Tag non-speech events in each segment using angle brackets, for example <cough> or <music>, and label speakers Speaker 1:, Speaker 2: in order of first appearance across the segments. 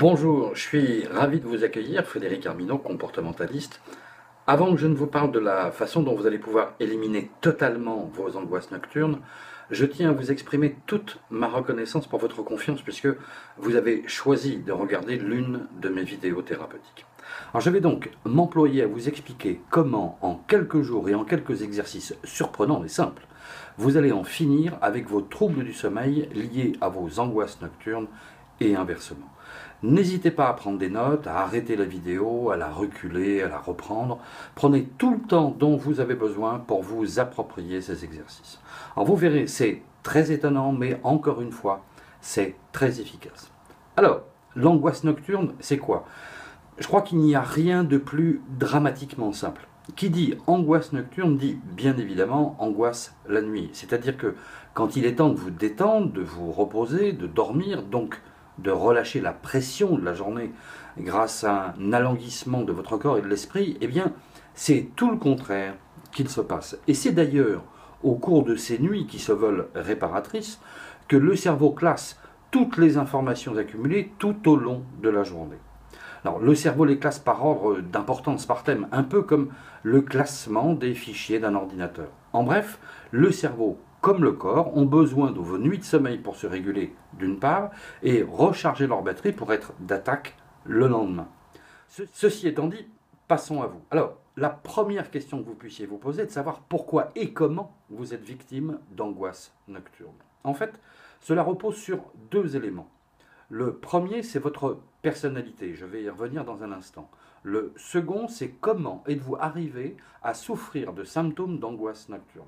Speaker 1: Bonjour, je suis ravi de vous accueillir, Frédéric Armino, comportementaliste. Avant que je ne vous parle de la façon dont vous allez pouvoir éliminer totalement vos angoisses nocturnes, je tiens à vous exprimer toute ma reconnaissance pour votre confiance puisque vous avez choisi de regarder l'une de mes vidéos thérapeutiques. Alors je vais donc m'employer à vous expliquer comment en quelques jours et en quelques exercices surprenants et simples, vous allez en finir avec vos troubles du sommeil liés à vos angoisses nocturnes et inversement. N'hésitez pas à prendre des notes, à arrêter la vidéo, à la reculer, à la reprendre. Prenez tout le temps dont vous avez besoin pour vous approprier ces exercices. Alors vous verrez, c'est très étonnant, mais encore une fois, c'est très efficace. Alors, l'angoisse nocturne, c'est quoi? Je crois qu'il n'y a rien de plus dramatiquement simple. Qui dit angoisse nocturne dit bien évidemment angoisse la nuit. C'est-à-dire que quand il est temps de vous détendre, de vous reposer, de dormir, donc de relâcher la pression de la journée grâce à un alanguissement de votre corps et de l'esprit, eh bien, c'est tout le contraire qu'il se passe. Et c'est d'ailleurs au cours de ces nuits qui se veulent réparatrices que le cerveau classe toutes les informations accumulées tout au long de la journée. Alors, le cerveau les classe par ordre d'importance, par thème, un peu comme le classement des fichiers d'un ordinateur. En bref, le cerveau comme le corps, ont besoin de vos nuits de sommeil pour se réguler d'une part, et recharger leur batterie pour être d'attaque le lendemain. ceci étant dit, passons à vous. Alors, la première question que vous puissiez vous poser est de savoir pourquoi et comment vous êtes victime d'angoisse nocturne. En fait, cela repose sur deux éléments. Le premier, c'est votre personnalité. Je vais y revenir dans un instant. Le second, c'est comment êtes-vous arrivé à souffrir de symptômes d'angoisse nocturne?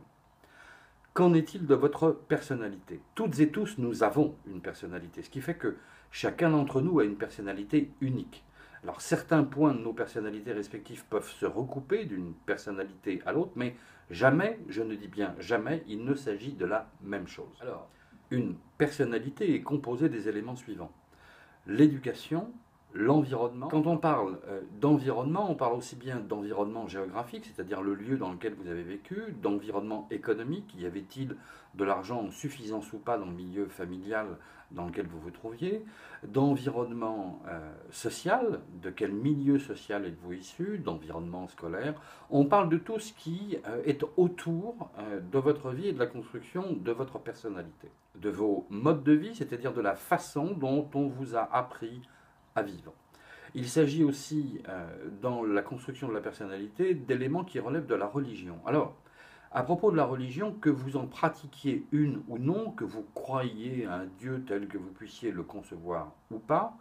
Speaker 1: Qu'en est-il de votre personnalité? Toutes et tous, nous avons une personnalité, ce qui fait que chacun d'entre nous a une personnalité unique. Alors certains points de nos personnalités respectives peuvent se recouper d'une personnalité à l'autre, mais jamais, je ne dis bien jamais, il ne s'agit de la même chose. Alors, une personnalité est composée des éléments suivants. L'éducation, l'environnement. Quand on parle euh, d'environnement, on parle aussi bien d'environnement géographique, c'est-à-dire le lieu dans lequel vous avez vécu, d'environnement économique, y avait-il de l'argent en suffisance ou pas dans le milieu familial dans lequel vous vous trouviez, d'environnement euh, social, de quel milieu social êtes-vous issu, d'environnement scolaire. On parle de tout ce qui euh, est autour de votre vie et de la construction de votre personnalité, de vos modes de vie, c'est-à-dire de la façon dont on vous a appris vivre. Il s'agit aussi, euh, dans la construction de la personnalité, d'éléments qui relèvent de la religion. Alors, à propos de la religion, que vous en pratiquiez une ou non, que vous croyiez à un Dieu tel que vous puissiez le concevoir ou pas,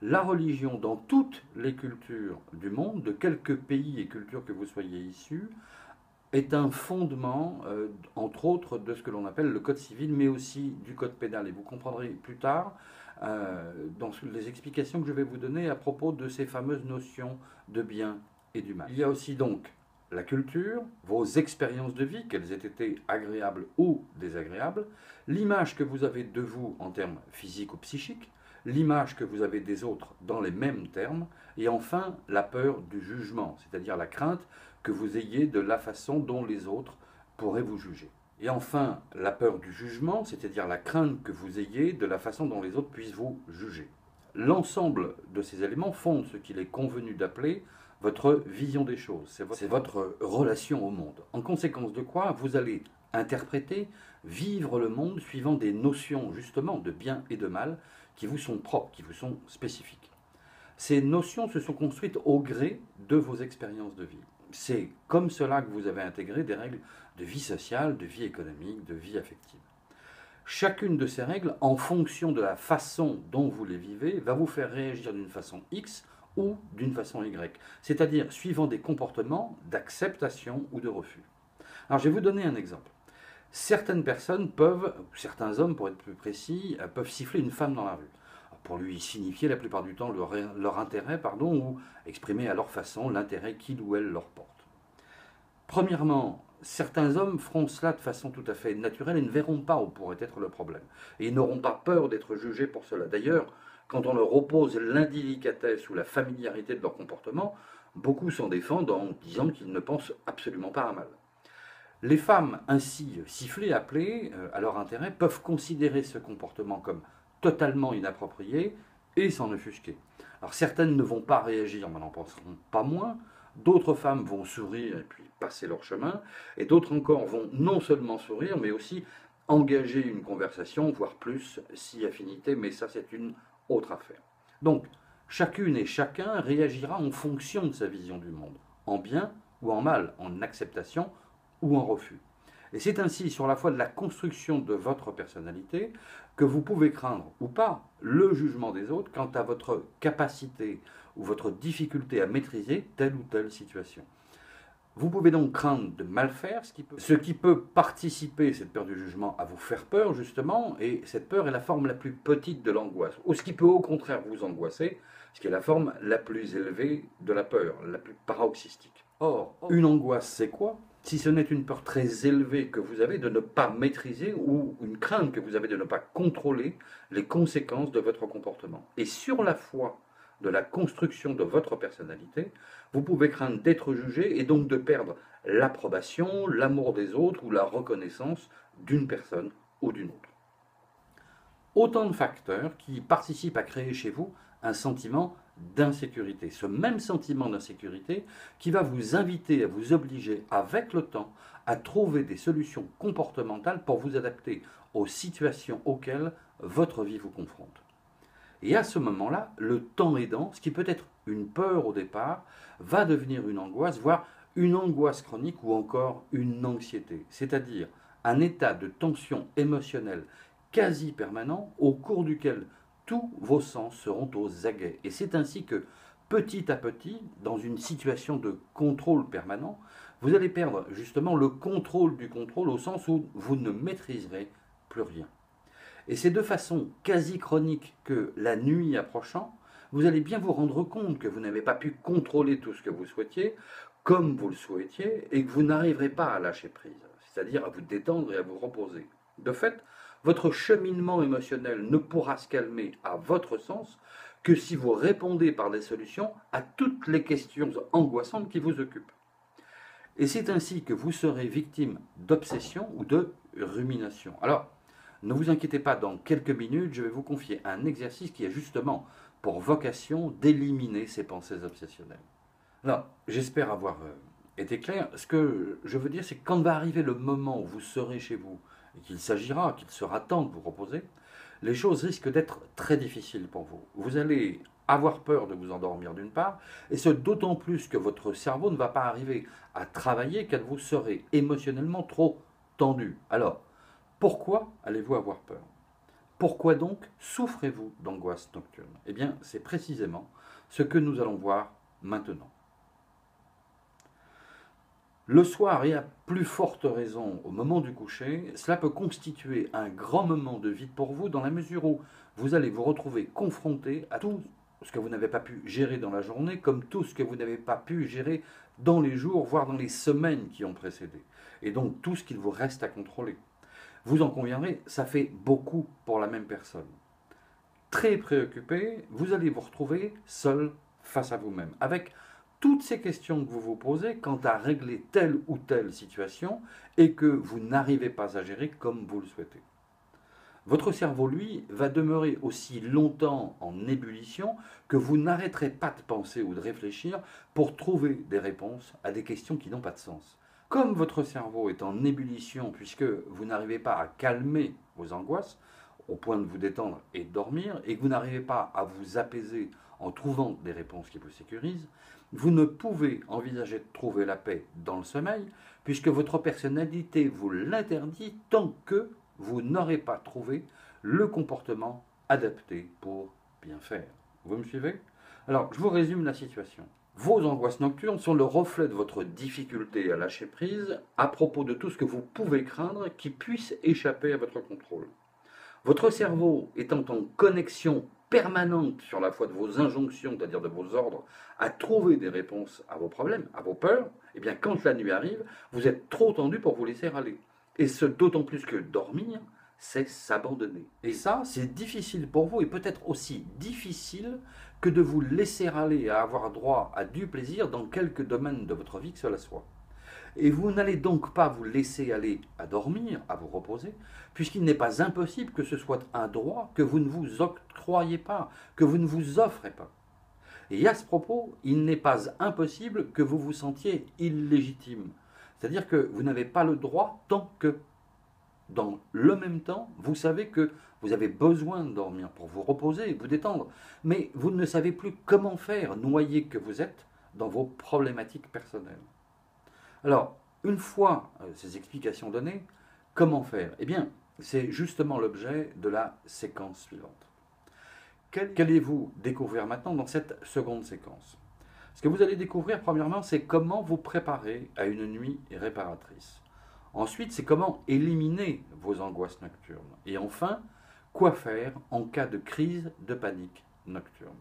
Speaker 1: la religion dans toutes les cultures du monde, de quelques pays et cultures que vous soyez issus, est un fondement, euh, entre autres, de ce que l'on appelle le code civil, mais aussi du code pénal. Et vous comprendrez plus tard dans les explications que je vais vous donner à propos de ces fameuses notions de bien et du mal. Il y a aussi donc la culture, vos expériences de vie, qu'elles aient été agréables ou désagréables, l'image que vous avez de vous en termes physiques ou psychiques, l'image que vous avez des autres dans les mêmes termes, et enfin la peur du jugement, c'est-à-dire la crainte que vous ayez de la façon dont les autres pourraient vous juger. Et enfin, la peur du jugement, c'est-à-dire la crainte que vous ayez de la façon dont les autres puissent vous juger. L'ensemble de ces éléments font ce qu'il est convenu d'appeler votre vision des choses, c'est votre relation au monde. En conséquence de quoi, vous allez interpréter, vivre le monde suivant des notions justement de bien et de mal qui vous sont propres, qui vous sont spécifiques. Ces notions se sont construites au gré de vos expériences de vie. C'est comme cela que vous avez intégré des règles de vie sociale, de vie économique, de vie affective. Chacune de ces règles, en fonction de la façon dont vous les vivez, va vous faire réagir d'une façon X ou d'une façon Y, c'est-à-dire suivant des comportements d'acceptation ou de refus. Alors je vais vous donner un exemple. Certaines personnes peuvent, certains hommes pour être plus précis, euh, peuvent siffler une femme dans la rue pour lui signifier la plupart du temps leur, intérêt, pardon, ou exprimer à leur façon l'intérêt qu'il ou elle leur porte. Premièrement, certains hommes feront cela de façon tout à fait naturelle et ne verront pas où pourrait être le problème. Et ils n'auront pas peur d'être jugés pour cela. D'ailleurs, quand on leur oppose l'indélicatesse ou la familiarité de leur comportement, beaucoup s'en défendent en disant qu'ils ne pensent absolument pas à mal. Les femmes ainsi sifflées, appelées euh, à leur intérêt, peuvent considérer ce comportement comme totalement inapproprié et s'en offusquer. Alors certaines ne vont pas réagir, mais n'en penseront pas moins. D'autres femmes vont sourire et puis passer leur chemin, et d'autres encore vont non seulement sourire, mais aussi engager une conversation, voire plus, si affinité, mais ça c'est une autre affaire. Donc, chacune et chacun réagira en fonction de sa vision du monde, en bien ou en mal, en acceptation ou en refus. Et c'est ainsi, sur la foi de la construction de votre personnalité, que vous pouvez craindre ou pas le jugement des autres quant à votre capacité ou votre difficulté à maîtriser telle ou telle situation. Vous pouvez donc craindre de mal faire, ce qui, peut, ce qui peut participer, cette peur du jugement, à vous faire peur, justement, et cette peur est la forme la plus petite de l'angoisse, ou ce qui peut au contraire vous angoisser, ce qui est la forme la plus élevée de la peur, la plus paroxystique. Or, une angoisse, c'est quoi? Si ce n'est une peur très élevée que vous avez de ne pas maîtriser, ou une crainte que vous avez de ne pas contrôler les conséquences de votre comportement. Et sur la foi de la construction de votre personnalité, vous pouvez craindre d'être jugé et donc de perdre l'approbation, l'amour des autres ou la reconnaissance d'une personne ou d'une autre. Autant de facteurs qui participent à créer chez vous un sentiment d'insécurité. Ce même sentiment d'insécurité qui va vous inviter à vous obliger avec le temps à trouver des solutions comportementales pour vous adapter aux situations auxquelles votre vie vous confronte. Et à ce moment-là, le temps aidant, ce qui peut être une peur au départ, va devenir une angoisse, voire une angoisse chronique ou encore une anxiété, c'est-à-dire un état de tension émotionnelle quasi permanent au cours duquel tous vos sens seront aux aguets. Et c'est ainsi que petit à petit, dans une situation de contrôle permanent, vous allez perdre justement le contrôle du contrôle au sens où vous ne maîtriserez plus rien. Et c'est de façon quasi chronique que la nuit approchant, vous allez bien vous rendre compte que vous n'avez pas pu contrôler tout ce que vous souhaitiez comme vous le souhaitiez et que vous n'arriverez pas à lâcher prise, c'est-à-dire à vous détendre et à vous reposer. De fait, votre cheminement émotionnel ne pourra se calmer à votre sens que si vous répondez par des solutions à toutes les questions angoissantes qui vous occupent. Et c'est ainsi que vous serez victime d'obsession ou de rumination. Alors, ne vous inquiétez pas, dans quelques minutes, je vais vous confier un exercice qui a justement pour vocation d'éliminer ces pensées obsessionnelles. Alors, j'espère avoir euh, été clair. Ce que je veux dire, c'est que quand va arriver le moment où vous serez chez vous, et qu'il s'agira, qu'il sera temps de vous reposer, les choses risquent d'être très difficiles pour vous. Vous allez avoir peur de vous endormir d'une part, et ce d'autant plus que votre cerveau ne va pas arriver à travailler car vous serez émotionnellement trop tendu. Alors, pourquoi allez-vous avoir peur? Pourquoi donc souffrez-vous d'angoisse nocturne? Eh bien, c'est précisément ce que nous allons voir maintenant. Le soir et à plus forte raison au moment du coucher, cela peut constituer un grand moment de vide pour vous dans la mesure où vous allez vous retrouver confronté à tout ce que vous n'avez pas pu gérer dans la journée, comme tout ce que vous n'avez pas pu gérer dans les jours, voire dans les semaines qui ont précédé, et donc tout ce qu'il vous reste à contrôler. Vous en conviendrez, ça fait beaucoup pour la même personne. Très préoccupé, vous allez vous retrouver seul face à vous-même, avec toutes ces questions que vous vous posez quant à régler telle ou telle situation et que vous n'arrivez pas à gérer comme vous le souhaitez. Votre cerveau, lui, va demeurer aussi longtemps en ébullition que vous n'arrêterez pas de penser ou de réfléchir pour trouver des réponses à des questions qui n'ont pas de sens. Comme votre cerveau est en ébullition puisque vous n'arrivez pas à calmer vos angoisses au point de vous détendre et de dormir, et que vous n'arrivez pas à vous apaiser en trouvant des réponses qui vous sécurisent, vous ne pouvez envisager de trouver la paix dans le sommeil, puisque votre personnalité vous l'interdit tant que vous n'aurez pas trouvé le comportement adapté pour bien faire. Vous me suivez? Alors, je vous résume la situation. Vos angoisses nocturnes sont le reflet de votre difficulté à lâcher prise à propos de tout ce que vous pouvez craindre qui puisse échapper à votre contrôle. Votre cerveau étant en connexion permanente sur la foi de vos injonctions, c'est-à-dire de vos ordres, à trouver des réponses à vos problèmes, à vos peurs, eh bien quand la nuit arrive, vous êtes trop tendu pour vous laisser aller. Et ce d'autant plus que dormir, c'est s'abandonner. Et ça, c'est difficile pour vous et peut-être aussi difficile que de vous laisser aller à avoir droit à du plaisir dans quelques domaines de votre vie que cela soit. Et vous n'allez donc pas vous laisser aller à dormir, à vous reposer, puisqu'il n'est pas impossible que ce soit un droit que vous ne vous octroyez pas, que vous ne vous offrez pas. Et à ce propos, il n'est pas impossible que vous vous sentiez illégitime. C'est-à-dire que vous n'avez pas le droit tant que, dans le même temps, vous savez que vous avez besoin de dormir pour vous reposer, vous détendre, mais vous ne savez plus comment faire, noyé que vous êtes, dans vos problématiques personnelles. Alors, une fois euh, ces explications données, comment faire? Eh bien, c'est justement l'objet de la séquence suivante. Qu'allez-vous découvrir maintenant dans cette seconde séquence? Ce que vous allez découvrir, premièrement, c'est comment vous préparer à une nuit réparatrice. Ensuite, c'est comment éliminer vos angoisses nocturnes. Et enfin, quoi faire en cas de crise de panique nocturne.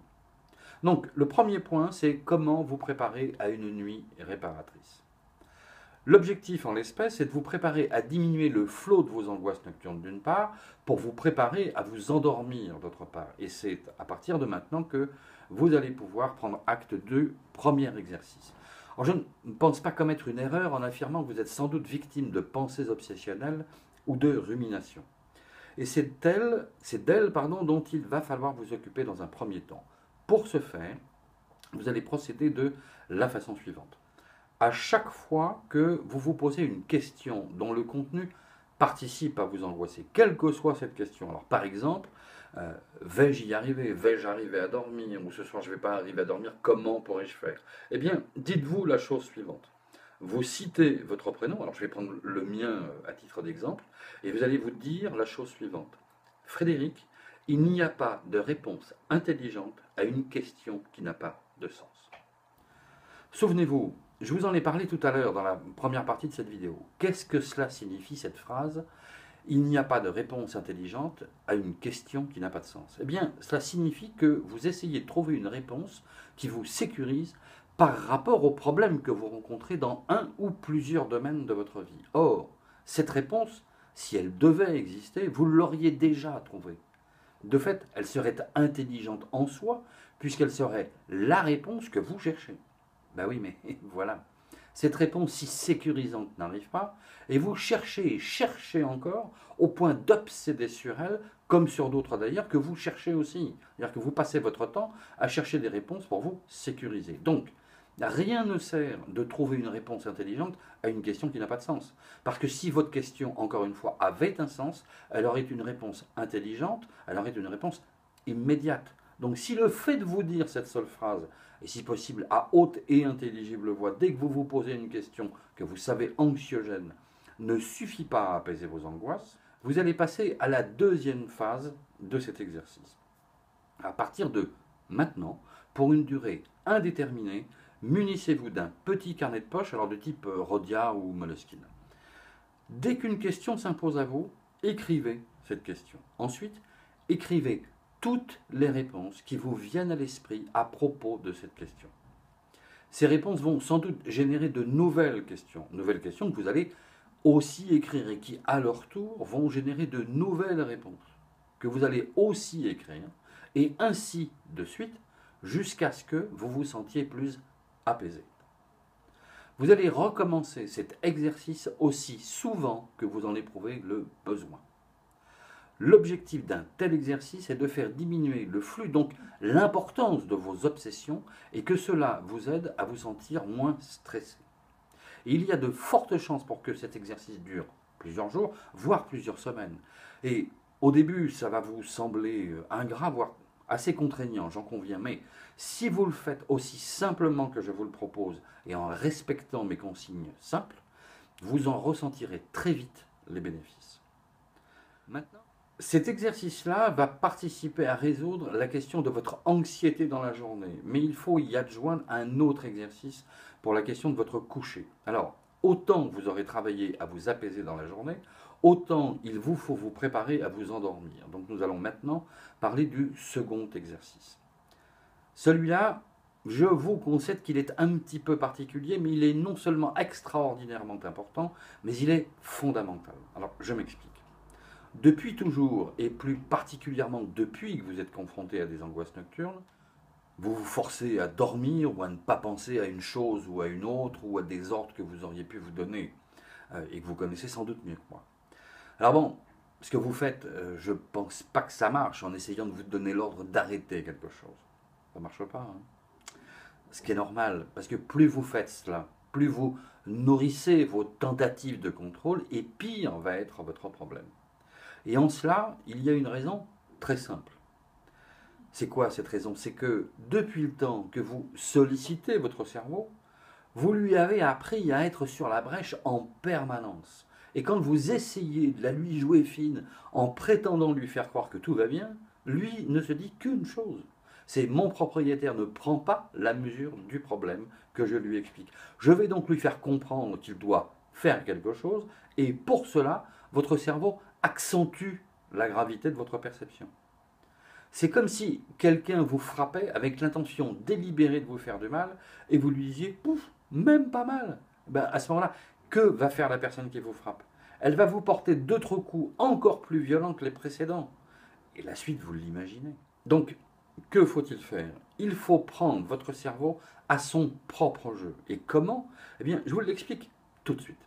Speaker 1: Donc, le premier point, c'est comment vous préparer à une nuit réparatrice. L'objectif en l'espèce, c'est de vous préparer à diminuer le flot de vos angoisses nocturnes d'une part, pour vous préparer à vous endormir d'autre part. Et c'est à partir de maintenant que vous allez pouvoir prendre acte de premier exercice. Je ne pense pas commettre une erreur en affirmant que vous êtes sans doute victime de pensées obsessionnelles ou de ruminations. Et c'est d'elles dont il va falloir vous occuper dans un premier temps. Pour ce faire, vous allez procéder de la façon suivante. À chaque fois que vous vous posez une question dont le contenu participe à vous angoisser, quelle que soit cette question. Alors par exemple, euh, vais-je y arriver? Vais-je arriver à dormir? Ou ce soir je ne vais pas arriver à dormir Comment pourrais-je faire? Eh bien, dites-vous la chose suivante. Vous citez votre prénom, alors je vais prendre le mien euh, à titre d'exemple, et vous allez vous dire la chose suivante. Frédéric, il n'y a pas de réponse intelligente à une question qui n'a pas de sens. Souvenez-vous, je vous en ai parlé tout à l'heure dans la première partie de cette vidéo. Qu'est-ce que cela signifie cette phrase? Il n'y a pas de réponse intelligente à une question qui n'a pas de sens. Eh bien, cela signifie que vous essayez de trouver une réponse qui vous sécurise par rapport aux problèmes que vous rencontrez dans un ou plusieurs domaines de votre vie. Or, cette réponse, si elle devait exister, vous l'auriez déjà trouvée. De fait, elle serait intelligente en soi, puisqu'elle serait la réponse que vous cherchez. Ben oui, mais <laughs> voilà. Cette réponse si sécurisante n'arrive pas, et vous cherchez et cherchez encore, au point d'obséder sur elle, comme sur d'autres d'ailleurs, que vous cherchez aussi. C'est-à-dire que vous passez votre temps à chercher des réponses pour vous sécuriser. Donc, Rien ne sert de trouver une réponse intelligente à une question qui n'a pas de sens. Parce que si votre question, encore une fois, avait un sens, elle aurait une réponse intelligente, elle aurait une réponse immédiate. Donc si le fait de vous dire cette seule phrase, et si possible à haute et intelligible voix, dès que vous vous posez une question que vous savez anxiogène, ne suffit pas à apaiser vos angoisses, vous allez passer à la deuxième phase de cet exercice. À partir de maintenant, pour une durée indéterminée, munissez-vous d'un petit carnet de poche, alors de type euh, Rodia ou Moleskine. Dès qu'une question s'impose à vous, écrivez cette question. Ensuite, écrivez toutes les réponses qui vous viennent à l'esprit à propos de cette question. Ces réponses vont sans doute générer de nouvelles questions, nouvelles questions que vous allez aussi écrire et qui, à leur tour, vont générer de nouvelles réponses que vous allez aussi écrire, et ainsi de suite, jusqu'à ce que vous vous sentiez plus apaisé. Vous allez recommencer cet exercice aussi souvent que vous en éprouvez le besoin. L'objectif d'un tel exercice est de faire diminuer le flux, donc l'importance de vos obsessions, et que cela vous aide à vous sentir moins stressé. il y a de fortes chances pour que cet exercice dure plusieurs jours, voire plusieurs semaines. Et au début, ça va vous sembler euh, ingrat, voire assez contraignant, j'en conviens, mais si vous le faites aussi simplement que je vous le propose et en respectant mes consignes simples, vous en ressentirez très vite les bénéfices. Maintenant, cet exercice-là va participer à résoudre la question de votre anxiété dans la journée, mais il faut y adjoindre un autre exercice pour la question de votre coucher. Alors, autant vous aurez travaillé à vous apaiser dans la journée, autant il vous faut vous préparer à vous endormir. Donc nous allons maintenant parler du second exercice. Celui-là, je vous concède qu'il est un petit peu particulier, mais il est non seulement extraordinairement important, mais il est fondamental. Alors je m'explique. Depuis toujours, et plus particulièrement depuis que vous êtes confronté à des angoisses nocturnes, vous vous forcez à dormir ou à ne pas penser à une chose ou à une autre ou à des ordres que vous auriez pu vous donner euh, et que vous connaissez sans doute mieux que moi. Alors bon, ce que vous faites, euh, je ne pense pas que ça marche en essayant de vous donner l'ordre d'arrêter quelque chose. Ça ne marche pas. Hein. ce qui est normal, parce que plus vous faites cela, plus vous nourrissez vos tentatives de contrôle, et pire va être votre problème. Et en cela, il y a une raison très simple. C'est quoi cette raison? C'est que depuis le temps que vous sollicitez votre cerveau, vous lui avez appris à être sur la brèche en permanence. Et quand vous essayez de la lui jouer fine en prétendant lui faire croire que tout va bien, lui ne se dit qu'une chose. C'est mon propriétaire ne prend pas la mesure du problème que je lui explique. Je vais donc lui faire comprendre qu'il doit faire quelque chose, et pour cela, votre cerveau accentue la gravité de votre perception. C'est comme si quelqu'un vous frappait avec l'intention délibérée de vous faire du mal et vous lui disiez pouf, même pas mal. Ben, à ce moment-là, que va faire la personne qui vous frappe? Elle va vous porter d'autres coups encore plus violents que les précédents. Et la suite, vous l'imaginez. Donc, que faut-il faire? Il faut prendre votre cerveau à son propre jeu. Et comment? Eh bien, je vous l'explique tout de suite.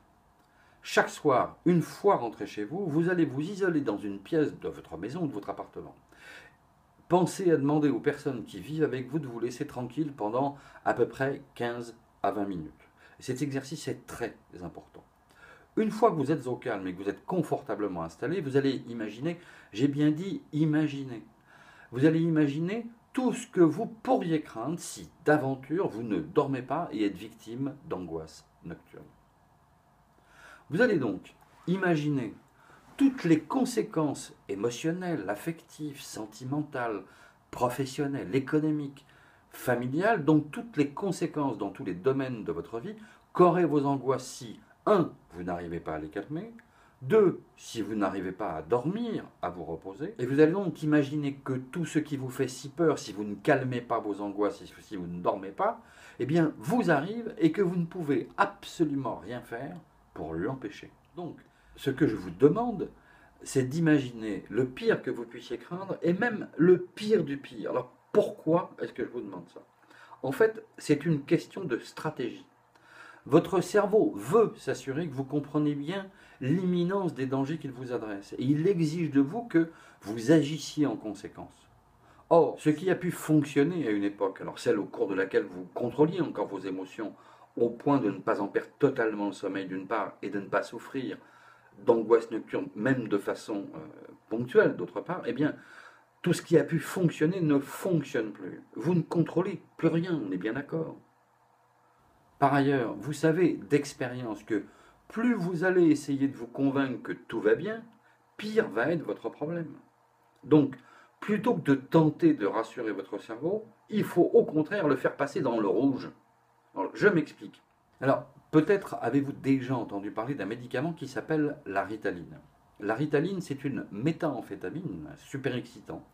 Speaker 1: Chaque soir, une fois rentré chez vous, vous allez vous isoler dans une pièce de votre maison ou de votre appartement. Pensez à demander aux personnes qui vivent avec vous de vous laisser tranquille pendant à peu près 15 à 20 minutes. cet exercice est très important. Une fois que vous êtes au calme et que vous êtes confortablement installé, vous allez imaginer, j'ai bien dit imaginer, vous allez imaginer tout ce que vous pourriez craindre si d'aventure vous ne dormez pas et êtes victime d'angoisse nocturne. Vous allez donc imaginer toutes les conséquences émotionnelles, affectives, sentimentales, professionnelles, économiques, familiales, donc toutes les conséquences dans tous les domaines de votre vie qu'auraient vos angoisses si, 1. vous n'arrivez pas à les calmer, 2. si vous n'arrivez pas à dormir, à vous reposer, et vous allez donc imaginer que tout ce qui vous fait si peur, si vous ne calmez pas vos angoisses, si vous ne dormez pas, eh bien, vous arrive et que vous ne pouvez absolument rien faire pour l'empêcher. Donc, ce que je vous demande, c'est d'imaginer le pire que vous puissiez craindre et même le pire du pire. Alors pourquoi est-ce que je vous demande ça? En fait, c'est une question de stratégie. Votre cerveau veut s'assurer que vous comprenez bien l'imminence des dangers qu'il vous adresse. Et il exige de vous que vous agissiez en conséquence. Or, ce qui a pu fonctionner à une époque, alors celle au cours de laquelle vous contrôliez encore vos émotions, au point de ne pas en perdre totalement le sommeil d'une part et de ne pas souffrir d'angoisse nocturne, même de façon euh, ponctuelle d'autre part, eh bien, tout ce qui a pu fonctionner ne fonctionne plus. Vous ne contrôlez plus rien, on est bien d'accord. Par ailleurs, vous savez d'expérience que plus vous allez essayer de vous convaincre que tout va bien, pire va être votre problème. Donc, plutôt que de tenter de rassurer votre cerveau, il faut au contraire le faire passer dans le rouge. Je m'explique. Alors, peut-être avez-vous déjà entendu parler d'un médicament qui s'appelle la ritaline. La ritaline, c'est une méthamphétamine super excitant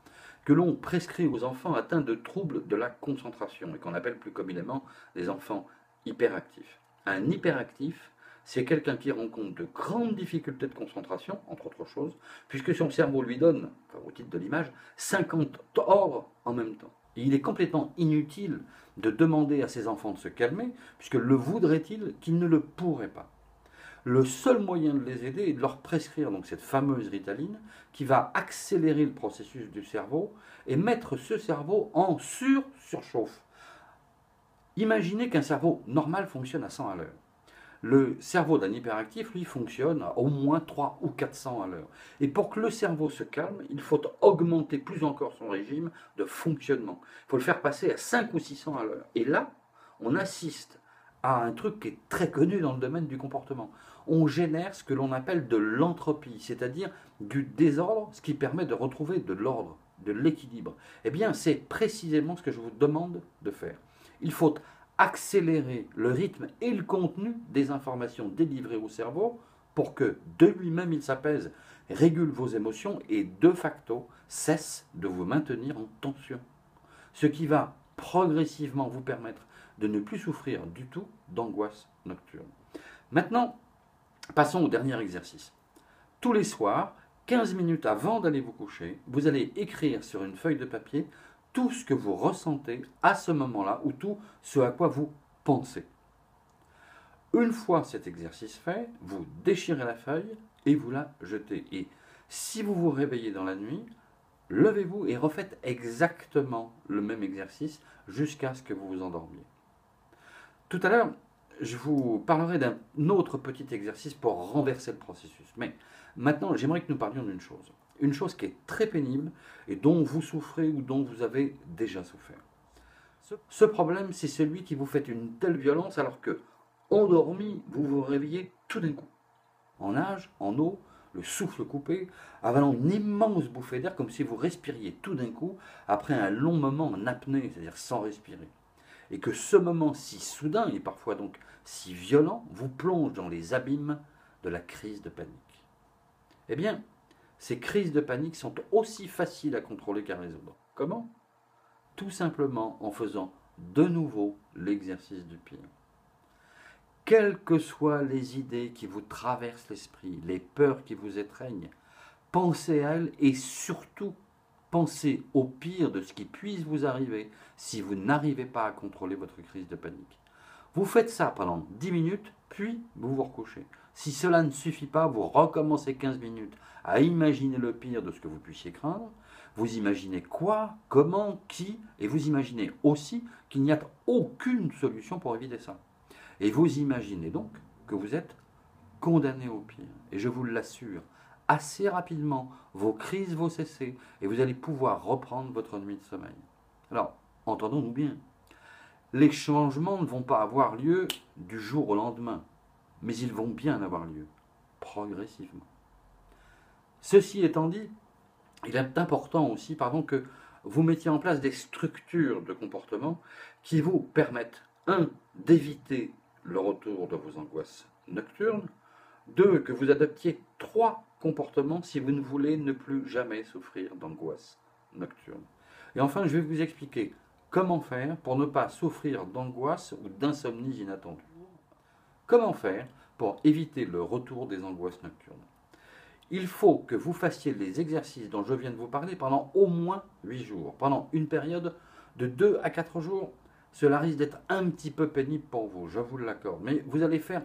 Speaker 1: que l'on prescrit aux enfants atteints de troubles de la concentration et qu'on appelle plus communément des enfants hyperactifs. Un hyperactif, c'est quelqu'un qui rencontre de grandes difficultés de concentration, entre autres choses, puisque son cerveau lui donne, au titre de l'image, 50 ordres en même temps. Il est complètement inutile de demander à ses enfants de se calmer, puisque le voudrait-il qu'il ne le pourrait pas. Le seul moyen de les aider est de leur prescrire donc cette fameuse ritaline qui va accélérer le processus du cerveau et mettre ce cerveau en sur-surchauffe. Imaginez qu'un cerveau normal fonctionne à 100 à l'heure. Le cerveau d'un hyperactif, lui, fonctionne à au moins 3 ou 400 à l'heure. Et pour que le cerveau se calme, il faut augmenter plus encore son régime de fonctionnement. Il faut le faire passer à 5 ou 600 à l'heure. Et là, on assiste à un truc qui est très connu dans le domaine du comportement. On génère ce que l'on appelle de l'entropie, c'est-à-dire du désordre, ce qui permet de retrouver de l'ordre, de l'équilibre. Eh bien, c'est précisément ce que je vous demande de faire. Il faut accélérer le rythme et le contenu des informations délivrées au cerveau pour que de lui-même il s'apaise, régule vos émotions et de facto cesse de vous maintenir en tension. Ce qui va progressivement vous permettre de ne plus souffrir du tout d'angoisse nocturne. Maintenant, passons au dernier exercice. Tous les soirs, 15 minutes avant d'aller vous coucher, vous allez écrire sur une feuille de papier tout ce que vous ressentez à ce moment-là ou tout ce à quoi vous pensez. Une fois cet exercice fait, vous déchirez la feuille et vous la jetez. Et si vous vous réveillez dans la nuit, levez-vous et refaites exactement le même exercice jusqu'à ce que vous vous endormiez. Tout à l'heure, je vous parlerai d'un autre petit exercice pour renverser le processus. Mais maintenant, j'aimerais que nous parlions d'une chose. Une chose qui est très pénible et dont vous souffrez ou dont vous avez déjà souffert. Ce problème, c'est celui qui vous fait une telle violence alors que, endormi, vous vous réveillez tout d'un coup. En nage, en eau, le souffle coupé, avalant une immense bouffée d'air comme si vous respiriez tout d'un coup après un long moment en apnée, c'est-à-dire sans respirer. Et que ce moment si soudain et parfois donc si violent vous plonge dans les abîmes de la crise de panique. Eh bien, ces crises de panique sont aussi faciles à contrôler qu'à résoudre. Comment? Tout simplement en faisant de nouveau l'exercice du pire quelles que soient les idées qui vous traversent l'esprit, les peurs qui vous étreignent, pensez à elles et surtout pensez au pire de ce qui puisse vous arriver si vous n'arrivez pas à contrôler votre crise de panique. Vous faites ça pendant 10 minutes, puis vous vous recouchez. Si cela ne suffit pas, vous recommencez 15 minutes à imaginer le pire de ce que vous puissiez craindre. Vous imaginez quoi, comment, qui, et vous imaginez aussi qu'il n'y a aucune solution pour éviter ça. Et vous imaginez donc que vous êtes condamné au pire. Et je vous l'assure, assez rapidement, vos crises vont cesser et vous allez pouvoir reprendre votre nuit de sommeil. Alors, entendons-nous bien, les changements ne vont pas avoir lieu du jour au lendemain, mais ils vont bien avoir lieu, progressivement. Ceci étant dit, il est important aussi pardon, que vous mettiez en place des structures de comportement qui vous permettent, un, d'éviter le retour de vos angoisses nocturnes. Deux, que vous adoptiez trois comportements si vous ne voulez ne plus jamais souffrir d'angoisse nocturne. Et enfin, je vais vous expliquer comment faire pour ne pas souffrir d'angoisse ou d'insomnie inattendue. Comment faire pour éviter le retour des angoisses nocturnes? Il faut que vous fassiez les exercices dont je viens de vous parler pendant au moins 8 jours, pendant une période de 2 à 4 jours cela risque d'être un petit peu pénible pour vous, je vous l'accorde. Mais vous allez faire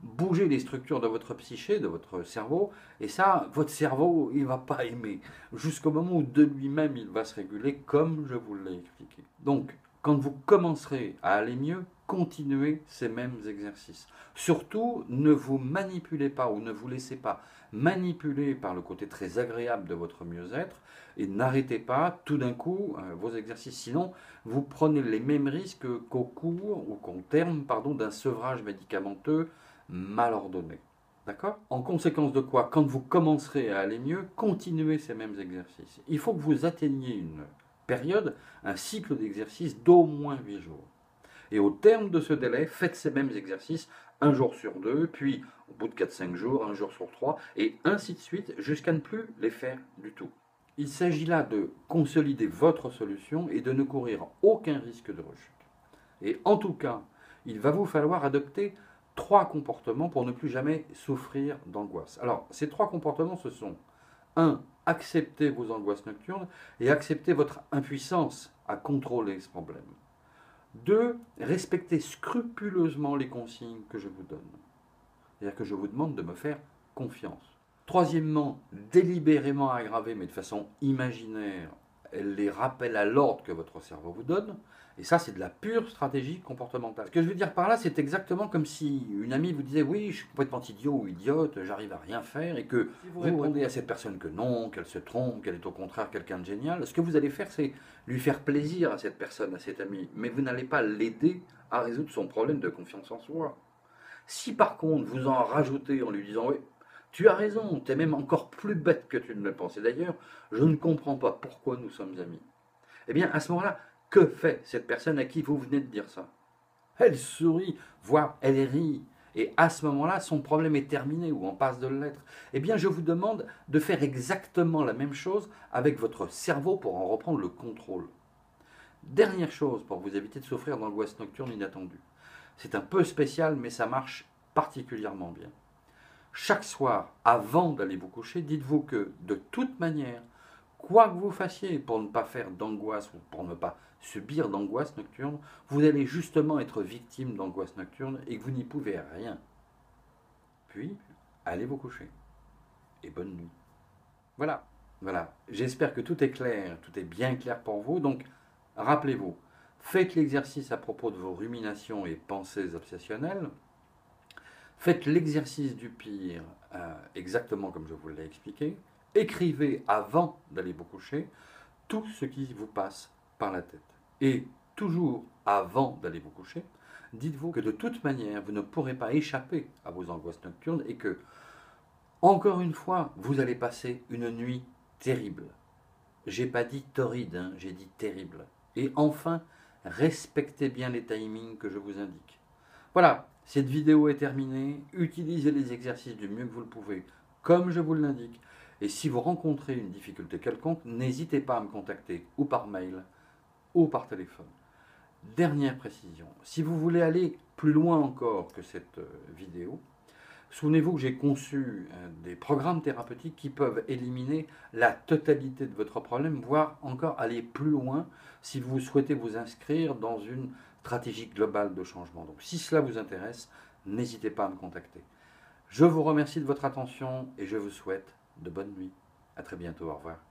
Speaker 1: bouger les structures de votre psyché, de votre cerveau, et ça, votre cerveau, il ne va pas aimer, jusqu'au moment où de lui-même, il va se réguler comme je vous l'ai expliqué. Donc, quand vous commencerez à aller mieux, continuez ces mêmes exercices. Surtout, ne vous manipulez pas ou ne vous laissez pas manipuler par le côté très agréable de votre mieux-être et n'arrêtez pas tout d'un coup euh, vos exercices. Sinon, vous prenez les mêmes risques qu'au cours ou qu'au terme pardon, d'un sevrage médicamenteux mal ordonné. D'accord? En conséquence de quoi, quand vous commencerez à aller mieux, continuez ces mêmes exercices. Il faut que vous atteigniez une période, un cycle d'exercice d'au moins 8 jours. Et au terme de ce délai, faites ces mêmes exercices un jour sur deux, puis au bout de 4-5 jours, un jour sur trois, et ainsi de suite, jusqu'à ne plus les faire du tout. Il s'agit là de consolider votre solution et de ne courir aucun risque de rechute. Et en tout cas, il va vous falloir adopter trois comportements pour ne plus jamais souffrir d'angoisse. Alors, ces trois comportements, ce sont 1. Accepter vos angoisses nocturnes et accepter votre impuissance à contrôler ce problème. 2. Respectez scrupuleusement les consignes que je vous donne. C'est-à-dire que je vous demande de me faire confiance. Troisièmement, délibérément aggraver, mais de façon imaginaire, les rappels à l'ordre que votre cerveau vous donne. Et ça, c'est de la pure stratégie comportementale. Ce que je veux dire par là, c'est exactement comme si une amie vous disait Oui, je suis complètement idiot ou idiote, j'arrive à rien faire, et que vous, répondez à cette personne que non, qu'elle se trompe, qu'elle est au contraire quelqu'un de génial. Ce que vous allez faire, c'est lui faire plaisir à cette personne, à cette amie, mais vous n'allez pas l'aider à résoudre son problème de confiance en soi. Si par contre vous en rajoutez en lui disant Oui, tu as raison, tu es même encore plus bête que tu ne le pensais. D'ailleurs, je ne comprends pas pourquoi nous sommes amis. Eh bien, à ce moment-là, que fait cette personne à qui vous venez de dire ça? Elle sourit, voire elle rit. Et à ce moment-là, son problème est terminé ou en passe de l'être. Eh bien, je vous demande de faire exactement la même chose avec votre cerveau pour en reprendre le contrôle. Dernière chose pour vous éviter de souffrir d'angoisse nocturne inattendue. C'est un peu spécial, mais ça marche particulièrement bien. Chaque soir, avant d'aller vous coucher, dites-vous que, de toute manière, quoi que vous fassiez pour ne pas faire d'angoisse ou pour ne pas subir d'angoisse nocturne, vous allez justement être victime d'angoisse nocturne et que vous n'y pouvez rien. Puis, allez vous coucher. Et bonne nuit. Voilà, voilà. J'espère que tout est clair, tout est bien clair pour vous. Donc, rappelez-vous, faites l'exercice à propos de vos ruminations et pensées obsessionnelles. Faites l'exercice du pire euh, exactement comme je vous l'ai expliqué. Écrivez avant d'aller vous coucher tout ce qui vous passe par la tête. Et toujours avant d'aller vous coucher, dites-vous que de toute manière, vous ne pourrez pas échapper à vos angoisses nocturnes et que, encore une fois, vous allez passer une nuit terrible. J'ai pas dit torride, hein, j'ai dit terrible. Et enfin, respectez bien les timings que je vous indique. Voilà, cette vidéo est terminée. Utilisez les exercices du mieux que vous le pouvez, comme je vous l'indique. Et si vous rencontrez une difficulté quelconque, n'hésitez pas à me contacter ou par mail ou par téléphone. Dernière précision, si vous voulez aller plus loin encore que cette euh, vidéo, souvenez-vous que j'ai conçu euh, des programmes thérapeutiques qui peuvent éliminer la totalité de votre problème, voire encore aller plus loin si vous souhaitez vous inscrire dans une stratégie globale de changement. Donc si cela vous intéresse, n'hésitez pas à me contacter. Je vous remercie de votre attention et je vous souhaite de bonnes nuits. À très bientôt. Au revoir.